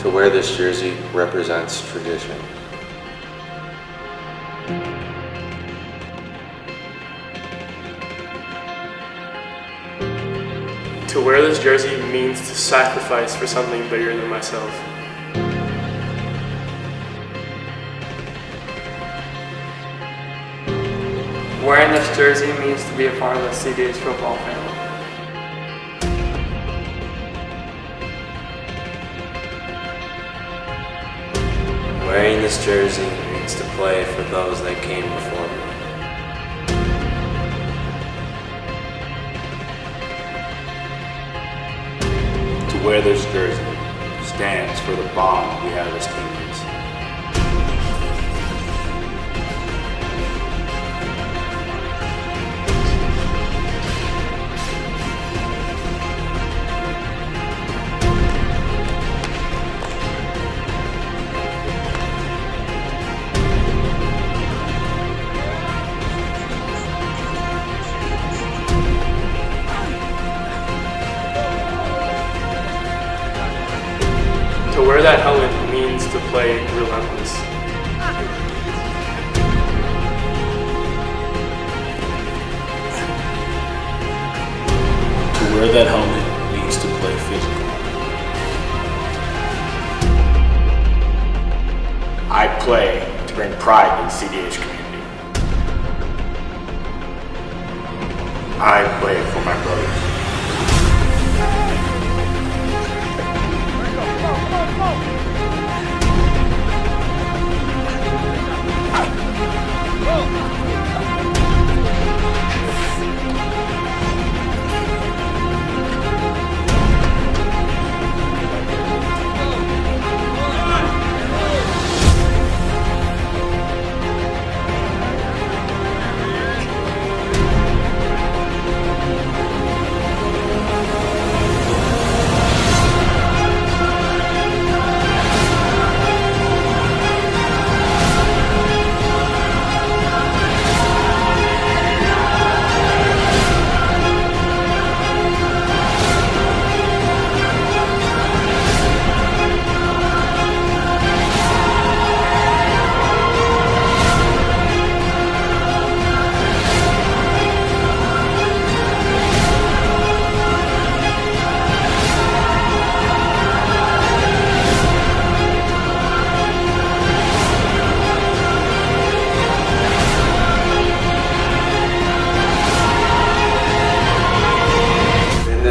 To wear this jersey represents tradition. To wear this jersey means to sacrifice for something bigger than myself. Wearing this jersey means to be a part of the CDH football family. Wearing this jersey means to play for those that came before me. To wear this jersey stands for the bond we have as teammates. To wear that helmet means to play relentless. To wear that helmet means to play physical. I play to bring pride to the CDH community. I play for my brothers.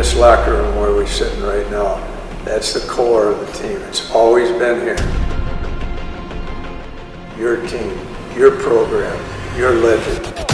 This locker room where we're sitting right now, that's the core of the team. It's always been here. Your team, your program, your legend.